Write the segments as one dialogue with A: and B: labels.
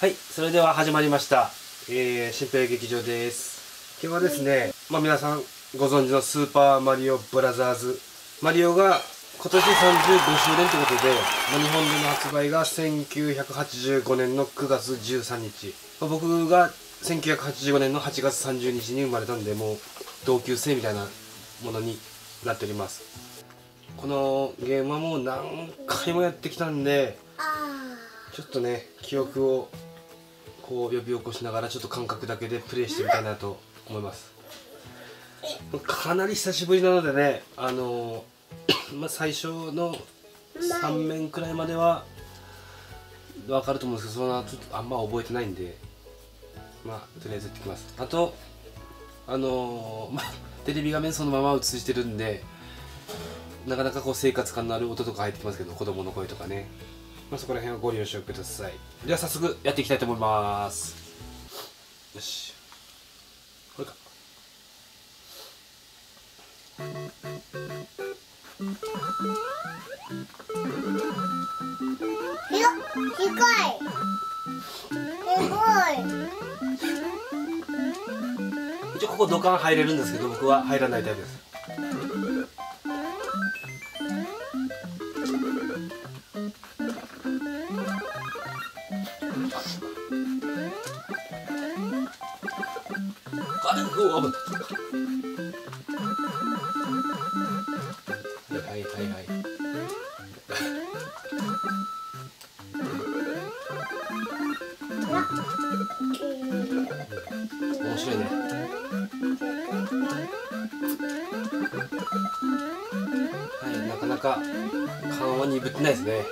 A: はいそれでは始まりました。えー、新平劇場です。今日はですねまあ皆さんご存知のスーパーマリオブラザーズ。マリオが今年35周年ということで、まあ、日本での発売が1985年の9月13日、まあ、僕が1985年の8月30日に生まれたんでもう同級生みたいなものになっております。このゲームはもう何回もやってきたんでちょっとね記憶をこう呼び起こしながらちょっと感覚だけでプレイしてみたいなと思います。かなり久しぶりなのでねあのまあ最初の3面くらいまでは分かると思うんですけどそんなちょっとあんま覚えてないんでまあとりあえずやってきます。あとあのー、まあテレビ画面そのまま映してるんでなかなかこう生活感のある音とか入ってきますけど子供の声とかね。まあ、そこら辺はご了承ください。では早速やっていきたいと思います。よし。これか。
B: いや、近い。すごい。
A: 一応ここ土管入れるんですけど僕は入らないタイプですあうわ危ないはいはいはい面白いねはいなかなか勘は鈍ってないですね、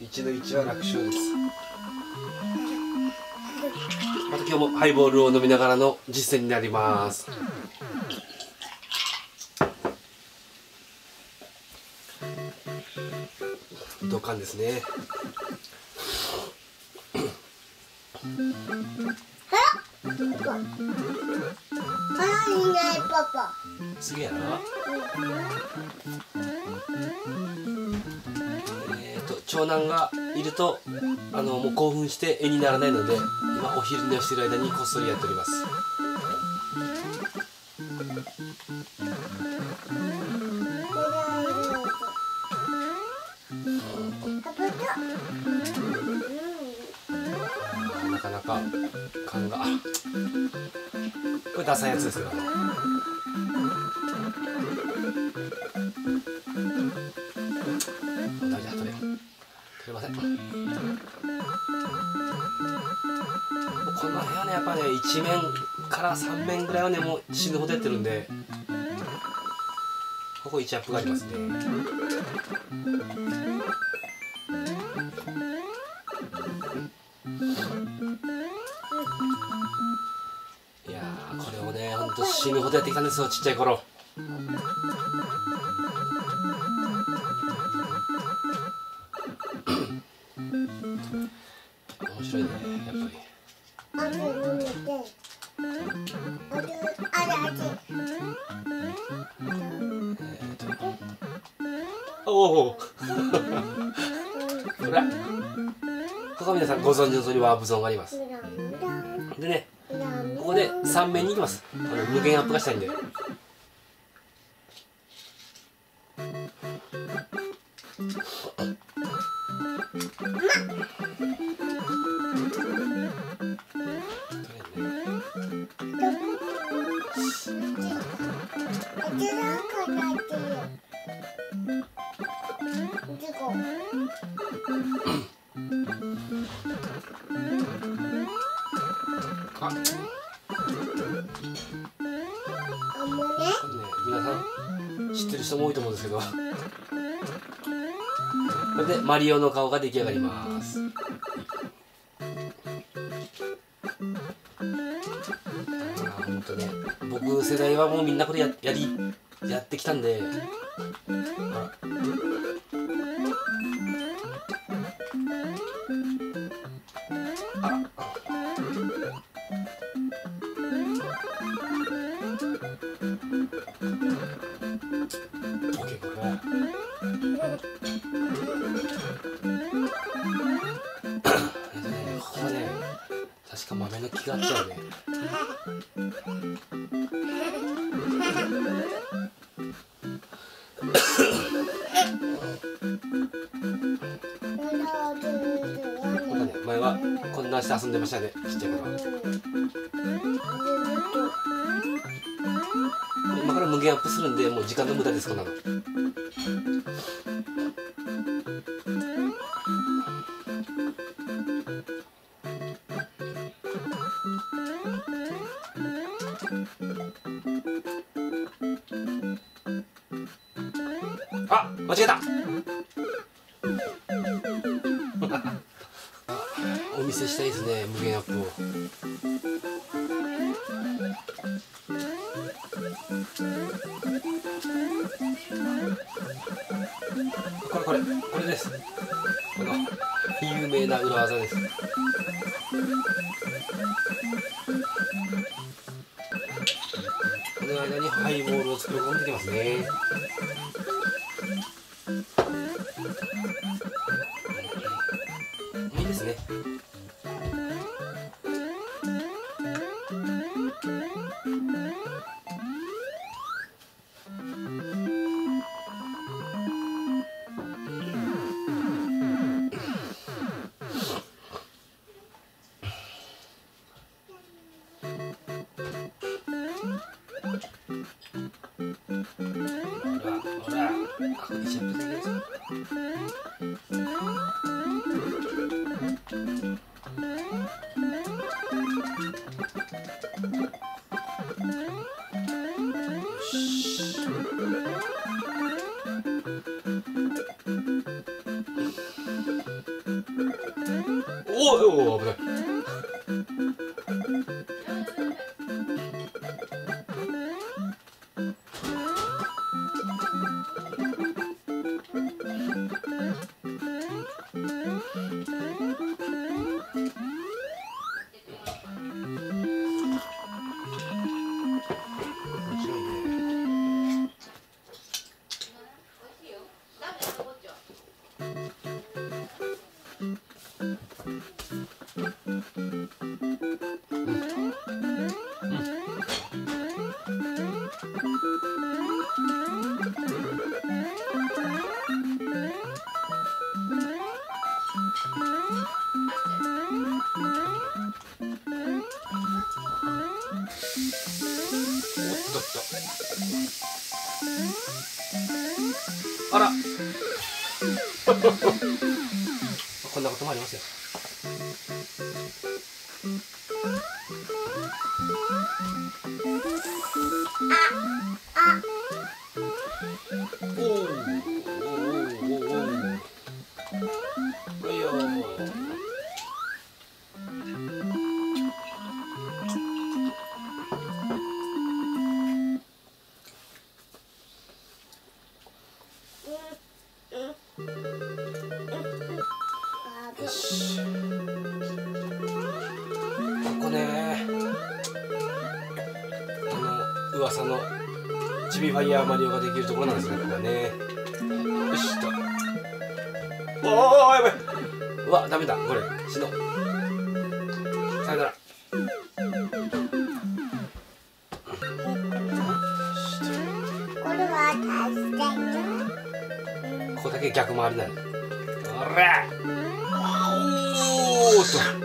A: うん、1の1は楽勝です。今日もハイボールを飲みながらの実践になります。ですね。
B: あ、いないパパ。
A: すげえなえ長男がいるとあのもう興奮して絵にならないので今お昼寝をしている間にこっそりやっております。なかなか勘がこれダサいやつですけど。ねやっぱね1面から3面ぐらいはねもう死ぬほどやってるんで。ここ1アップがありますね。いやこれをねほんと死ぬほどやってきたんですよちっちゃい頃。ワープゾーンがあります。でねここで3面に行きます。あの無限アップがしたいんで人も多いと思うんですけど。こ れでマリオの顔が出来上がります。あ本当ね。僕世代はもうみんなこれややりやってきたんで。ほらして遊んでましたね。ちっちゃい頃。は今から無限アップするんでもう時間の無駄ですこんなの。あ間違えた。裏技です。この間にハイボールを作り込んできますね。いいですね。おいおいこんなこともありますよ。ね。あの噂のチビファイヤーマリオができるところなんですねここはね。よしと。おおやばい。うわダメだこれ。死のう。さよなら。
B: こ
A: こだけ逆回りなのおら。おーっと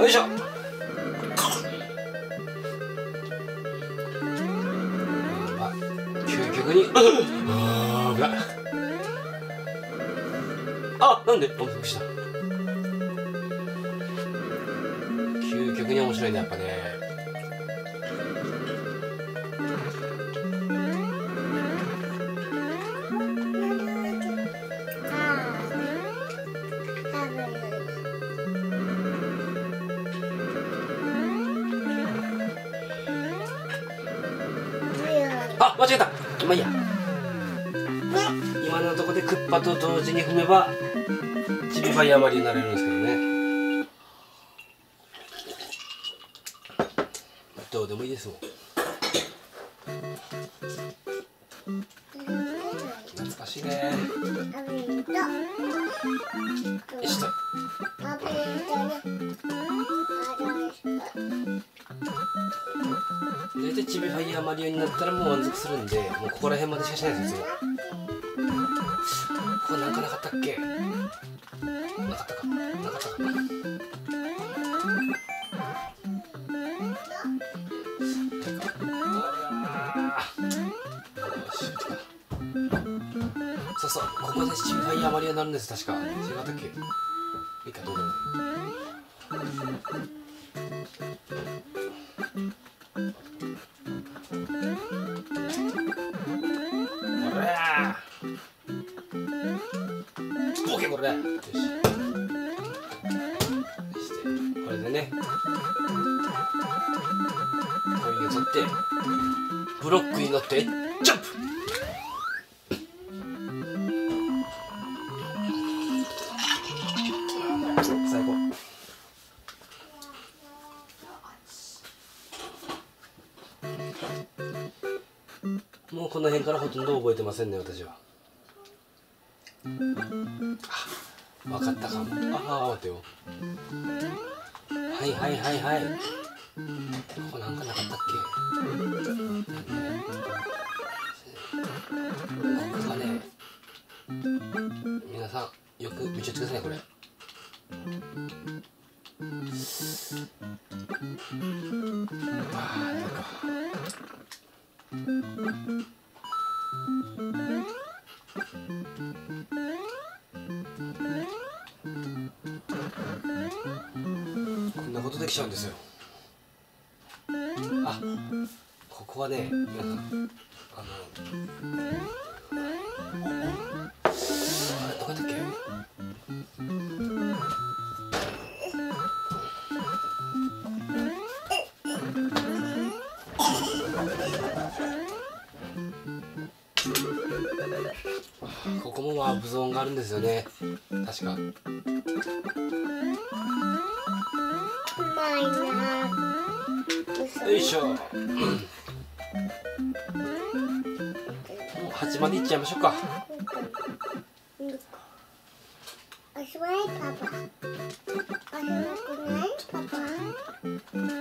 A: よいしょ。あ究極に。あー危ない。あなんで？あびっくりした。究極に面白いねやっぱねと同時に踏めばちびばマリりになれるんですけどね。どうでもいいですもん。懐かしいね。よしと大体ちびファイヤーマリオになったらもう満足するんでもうここら辺までしかしないですよここなんかなかったっけ？なかったかな？かったかな？そうそうここでチビファイヤーマリオになるん。です確か違ったっけいいかどうでもってブロックに乗ってジャンプ。最高。もうこの辺からほとんど覚えてませんね私は。あ分かったかも。ああ待ってよ。はいはいはいはい。ここなんかなかったっけ？ここがね皆さんよく見ちゃってくださいねこれ。ああなんか。こんなことできちゃうんですよ。ここはね皆さん。あのあれどこだっけここもワープゾーンがあるんですよね。確か。
B: うまいな。
A: よいしょ う8までいっちゃいましょうか。
B: おしまいパパ。おしまくないパパ。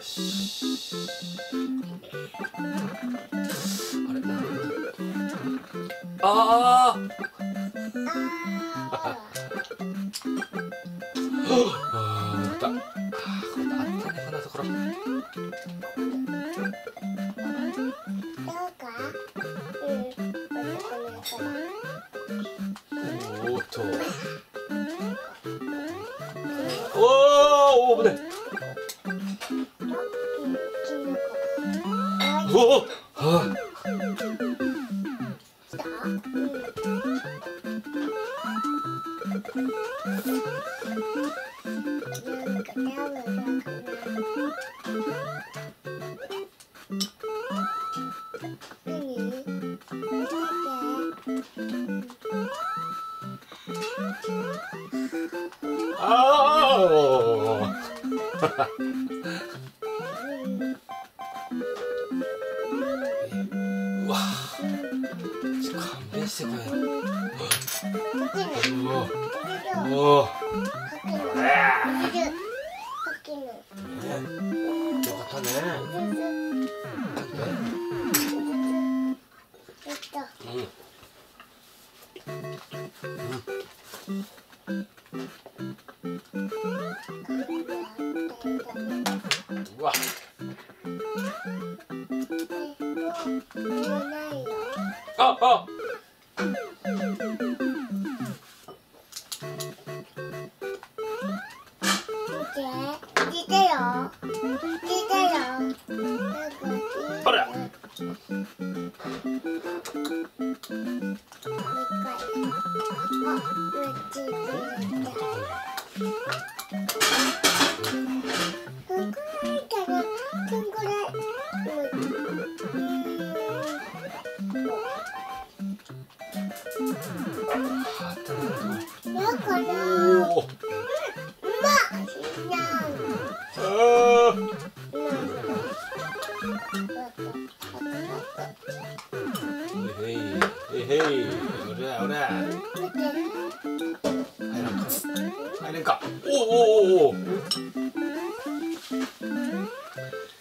B: あ
A: れ
B: あー。
A: あた
B: う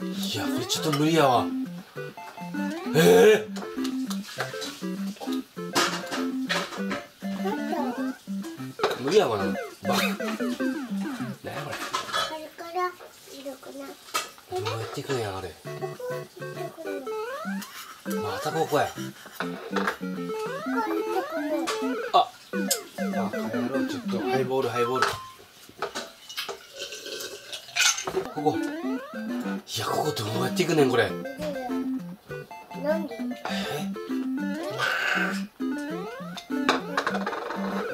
B: い
A: やこれちょっと無理やわああやろうちょっとハイボールハイボール。ここ。いやここどうやっていくねんこれ。
B: なんで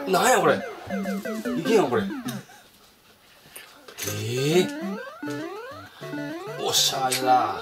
A: え？なんやこれ。いけんやこれ。え？えおしゃーだ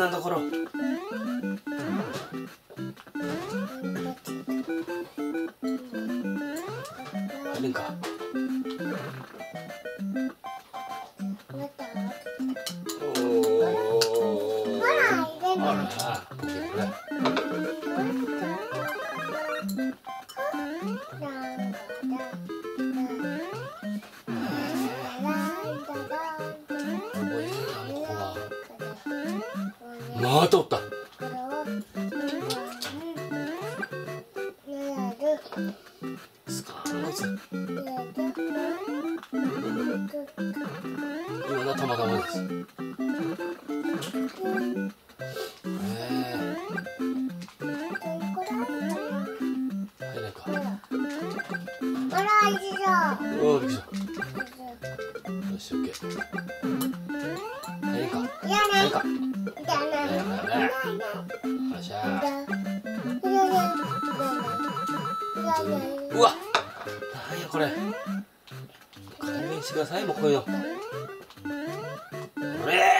A: んなところ。またおった。うわ。っ何やこれ。勘弁してくださいもうこういうのこれ。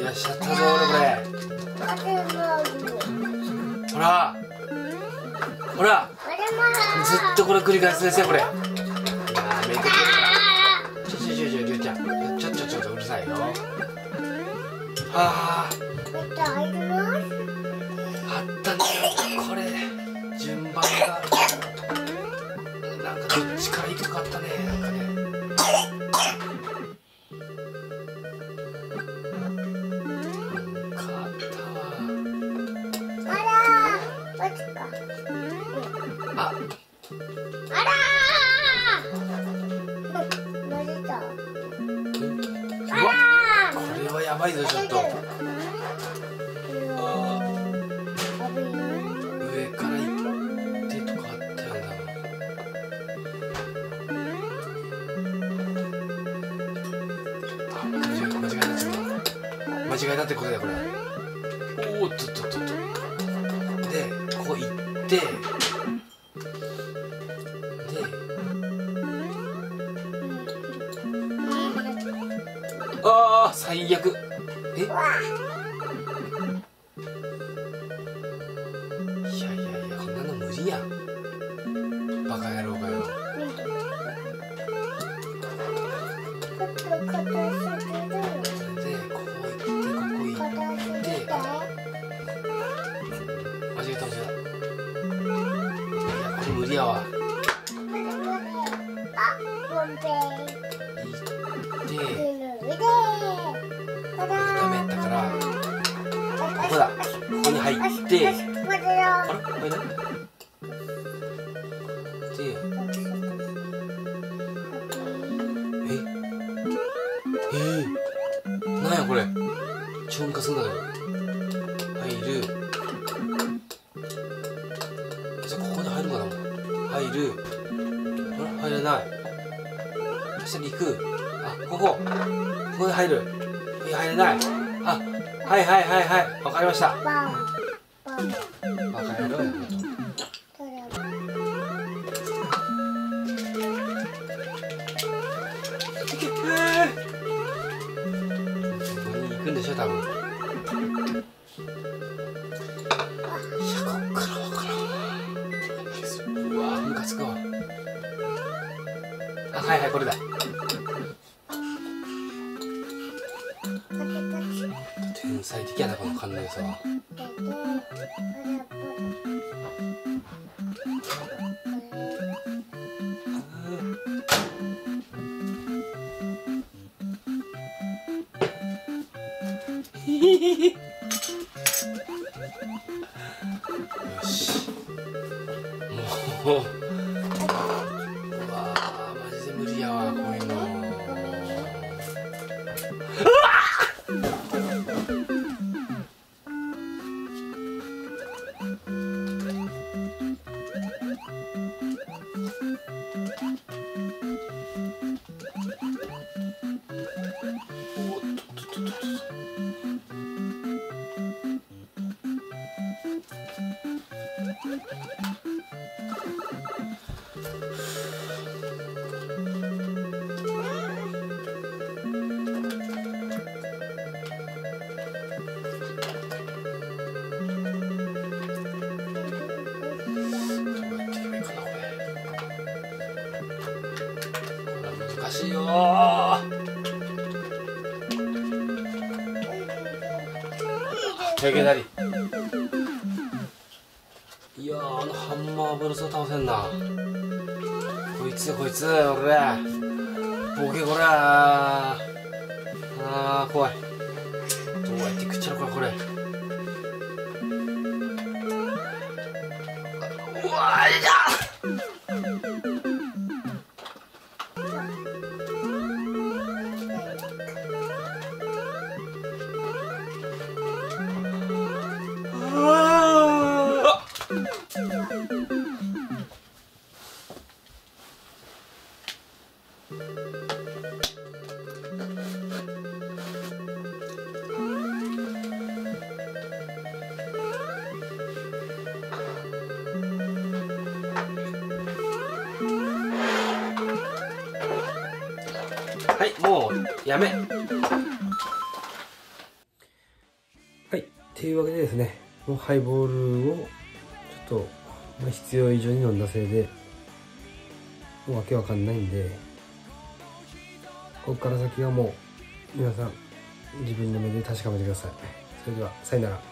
A: いらっしゃったぞ俺これ。ほら。ほら。ずっとこれ繰り返すですよこれ。やめてくれちょちょちょちょりゅうちゃんちょちょちょちょうるさいよ。はあ。ばいぞちょっと。いやこれ無理やわ行って。ダメやったから。ここだここに入ってました。バカ野郎。やほんとここに行くんでしょ多分。いやこっからわから。んうわムカつくわ。あはいはいこれださ。よしもうしいよー経験なりいやーあのハンマーブルスを倒せんな。こいつこいつ俺。ボケこらあー怖いやめ。はい。っていうわけでですねもうハイボールをちょっと、まあ、必要以上に飲んだせいでもうわけわかんないんでここから先はもう皆さん自分の目で確かめてください。それではさよなら。